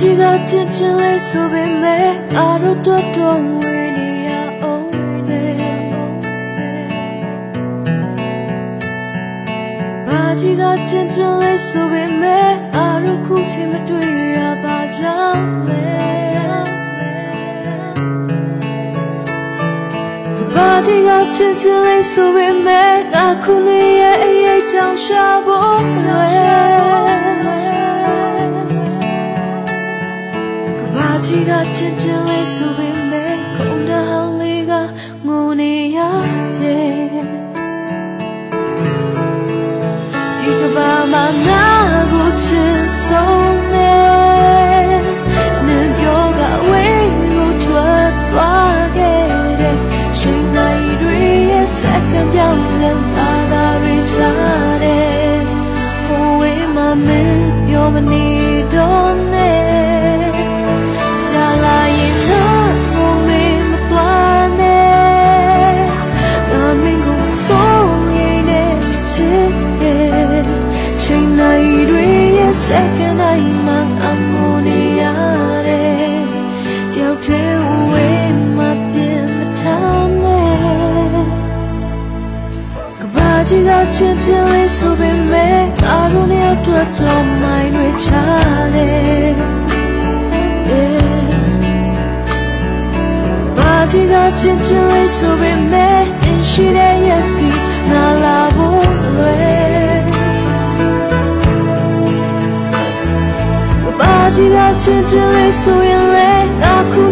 ကြီးကချစ်ချင်လဲဆိုပေမဲ့အားတော့တော့တော့ဝေးနေရအောင်လေဘာကြီးကချစ်ချင်လဲဆိုပေမဲ့အားတော့ခုချိန်မတွေ့ရပါကြောင်းလေဘာကြီးကချစ်ချင်လဲဆိုပေမဲ့အခုနေရဲ့အရေးကြောင့်ရှာဖို့ ကြီးကချစ်ချင်လေးဆိုပေမဲ့ခုံတဟောင်းလေးကငိုနေရတယ်ဒီကဘာမှာငါကိုချစ်ဆုံးနေနေပြောကဝေးကိုထွက်သွားခဲ့တဲ့ရှင်နိုင်တွေရဲ့စက္ကန့်ပြောင်းလဲလာတာတွေချတယ်ဟိုဝေးမှာမင်းပြောမနေတော့ စက္ကန့်တိုင်းမှာအမိုးနေရတယ်တယောက်တည်းဝေးမှပြင်မထားနဲ့ကဘာကြီးကချစ်ချင်လေးဆိုပေမဲ့အားလုံးနဲ့အတွက်တော့မိုင်းတွေချတယ်ဘာကြီးကချစ်ချင်လေးဆိုပေမဲ့ရှိတဲ့ရဲ့စီ ကြီးကချစ်ချင်လေးဆိုရင်လေအခု